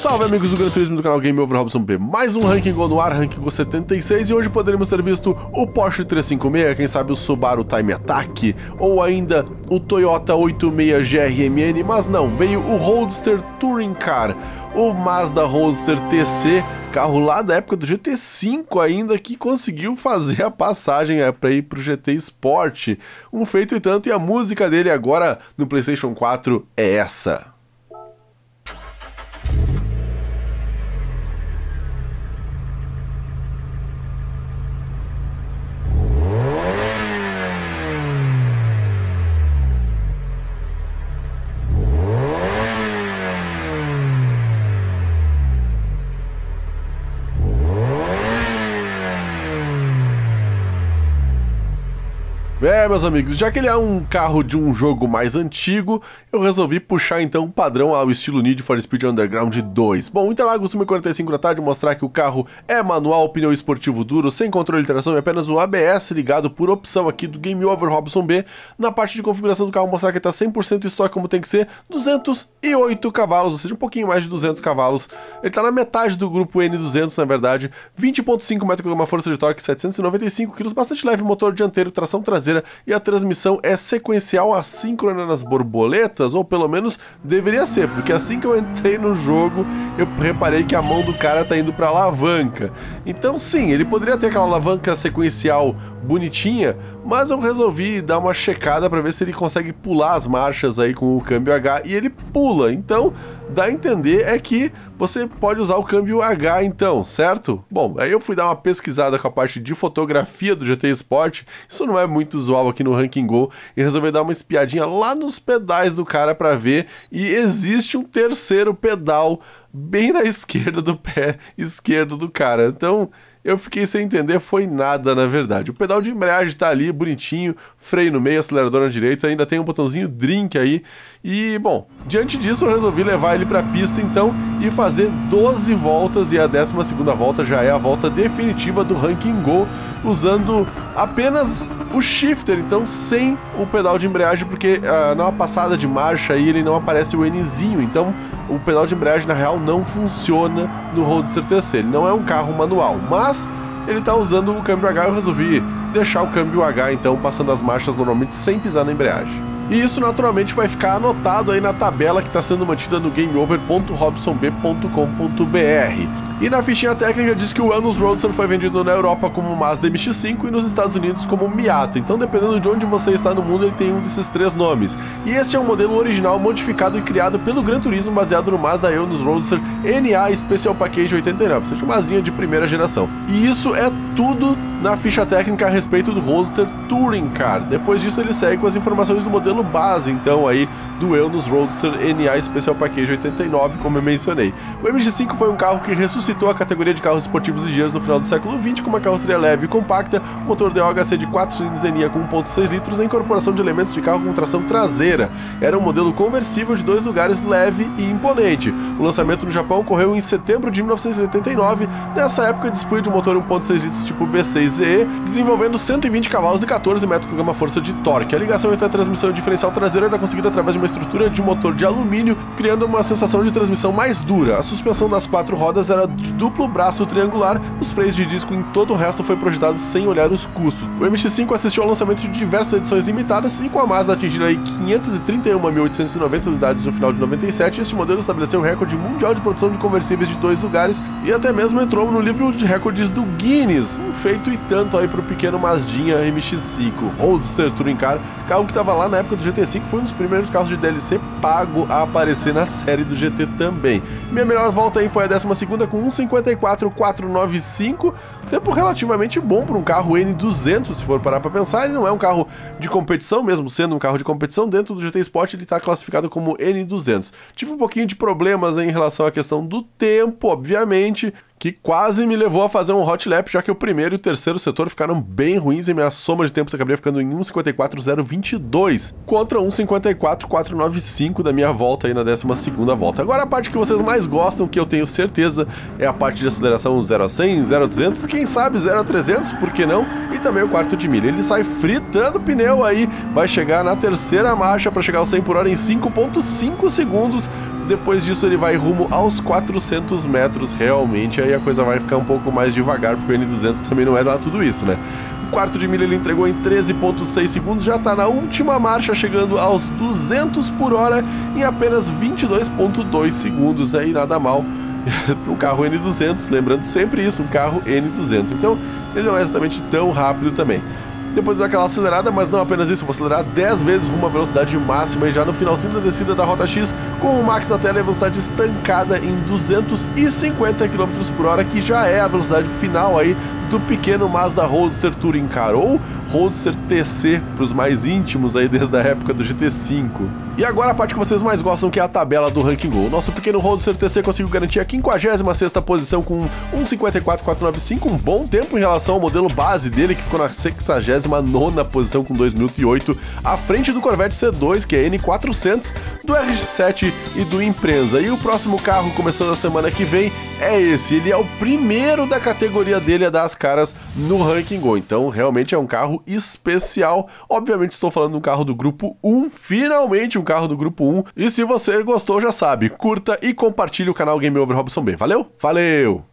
Salve amigos do Gran Turismo do canal Game Over Robson B. Mais um Ranking Go no ar, Ranking Go 76 e hoje poderíamos ter visto o Porsche 356, quem sabe o Subaru Time Attack ou ainda o Toyota 86 GRMN, mas não, veio o Roadster Touring Car, o Mazda Roadster TC, carro lá da época do GT5 ainda, que conseguiu fazer a passagem é, para ir para o GT Sport. Um feito e tanto, e a música dele agora no PlayStation 4 é essa. É, meus amigos, já que ele é um carro de um jogo mais antigo, eu resolvi puxar então o padrão ao estilo Need for Speed Underground 2. Bom, Interlagos 1h45 da tarde mostrar que o carro é manual, pneu esportivo duro, sem controle de tração e apenas o ABS ligado por opção aqui do Game Over Robson B. Na parte de configuração do carro mostrar que está 100% estoque como tem que ser, 208 cavalos, ou seja, um pouquinho mais de 200 cavalos. Ele está na metade do grupo N200, na verdade, 20.5 metros força de torque, 795 kg, bastante leve motor dianteiro, tração traseira e a transmissão é sequencial assíncrona nas borboletas, ou pelo menos deveria ser, porque assim que eu entrei no jogo, eu reparei que a mão do cara tá indo para alavanca. Então sim, ele poderia ter aquela alavanca sequencial bonitinha, mas eu resolvi dar uma checada para ver se ele consegue pular as marchas aí com o câmbio H e ele pula. Então, dá a entender é que você pode usar o câmbio H então, certo? Bom, aí eu fui dar uma pesquisada com a parte de fotografia do GT Sport. Isso não é muito usual aqui no Ranking Go e resolvi dar uma espiadinha lá nos pedais do cara para ver e existe um terceiro pedal bem na esquerda do pé esquerdo do cara. Então, eu fiquei sem entender, foi nada na verdade. O pedal de embreagem tá ali, bonitinho, freio no meio, acelerador na direita, ainda tem um botãozinho drink aí. E, bom, diante disso eu resolvi levar ele pra pista então e fazer 12 voltas e a 12 volta já é a volta definitiva do Ranking Go, usando apenas o shifter, então sem o pedal de embreagem, porque uh, na passada de marcha aí ele não aparece o Nzinho, então o pedal de embreagem na real não funciona no Roadster TC. Ele não é um carro manual, mas ele está usando o câmbio H. Eu resolvi deixar o câmbio H então passando as marchas normalmente sem pisar na embreagem. E isso naturalmente vai ficar anotado aí na tabela que está sendo mantida no gameover.robsonb.com.br. E na fichinha técnica diz que o Anus Roadster foi vendido na Europa como Mazda MX-5 e nos Estados Unidos como Miata. Então, dependendo de onde você está no mundo, ele tem um desses três nomes. E este é um modelo original modificado e criado pelo Gran Turismo baseado no Mazda Anus Roadster NA Special Package 89, ou seja, uma linha de primeira geração. E isso é tudo na ficha técnica a respeito do Roadster Touring Car. Depois disso ele segue com as informações do modelo base, então aí do Eonus Roadster NA Special Package 89, como eu mencionei. O MX-5 foi um carro que ressuscitou a categoria de carros esportivos ligeiros no final do século XX com uma carroceria leve e compacta, motor DOHC de 4 cilindros NA com 1.6 litros e a incorporação de elementos de carro com tração traseira. Era um modelo conversível de dois lugares leve e imponente. O lançamento no Japão ocorreu em setembro de 1989. Nessa época dispunha de um motor 1.6 litros tipo B6 ZE, desenvolvendo 120 cavalos e 14 metros de força de torque. A ligação entre a transmissão e o diferencial traseiro era conseguida através de uma estrutura de motor de alumínio, criando uma sensação de transmissão mais dura. A suspensão das quatro rodas era de duplo braço triangular, os freios de disco em todo o resto foi projetado sem olhar os custos. O MX-5 assistiu ao lançamento de diversas edições limitadas e com a Mazda atingindo aí 531.890 unidades no final de 97, este modelo estabeleceu o recorde mundial de produção de conversíveis de dois lugares e até mesmo entrou no livro de recordes do Guinness, um feito e tanto aí para o pequeno Mazdinha MX-5, Roadster Touring Car, carro que estava lá na época do GT5, foi um dos primeiros carros de DLC pago a aparecer na série do GT também. Minha melhor volta aí foi a 12 com 1,54,495, tempo relativamente bom para um carro N200, se for parar para pensar, ele não é um carro de competição, mesmo sendo um carro de competição, dentro do GT Sport ele está classificado como N200. Tive um pouquinho de problemas em relação à questão do tempo, obviamente, que quase me levou a fazer um hot lap, já que o primeiro e o terceiro setor ficaram bem ruins e minha soma de tempos acabaria ficando em 1,54,022 contra 1,54,495 da minha volta aí na 12 volta. Agora a parte que vocês mais gostam, que eu tenho certeza, é a parte de aceleração 0 a 100, 0 a 200, quem sabe 0 a 300, por que não? E também o quarto de milha. Ele sai fritando o pneu aí, vai chegar na terceira marcha para chegar ao 100 por hora em 5,5 segundos, Depois disso ele vai rumo aos 400 metros realmente, aí a coisa vai ficar um pouco mais devagar, porque o N200 também não é lá tudo isso, né? O quarto de milha ele entregou em 13.6 segundos, já está na última marcha, chegando aos 200 por hora em apenas 22.2 segundos, aí nada mal para um carro N200, lembrando sempre isso, um carro N200. Então, ele não é exatamente tão rápido também. Depois daquela acelerada, mas não apenas isso, vou acelerar 10 vezes rumo à velocidade máxima e já no finalzinho da descida da rota X, com o max na tela e a velocidade estancada em 250 km por hora, que já é a velocidade final aí do pequeno Mazda Roadster Touring Car, Roadster TC para os mais íntimos aí desde a época do GT5. E agora a parte que vocês mais gostam, que é a tabela do Ranking Go. Nosso pequeno Roadster TC conseguiu garantir a 56ª posição com 1,54,495, um bom tempo em relação ao modelo base dele, que ficou na 69ª posição com 2 minutos e 8, à frente do Corvette C2, que é N400, do RX-7 e do Impreza. E o próximo carro, começando a semana que vem, é esse. Ele é o primeiro da categoria dele a dar as caras no Ranking Go. Então, realmente é um carro especial. Obviamente estou falando de um carro do grupo 1, finalmente um carro do grupo 1. E se você gostou, já sabe, curta e compartilhe o canal Game Over Robson B. Valeu? Valeu!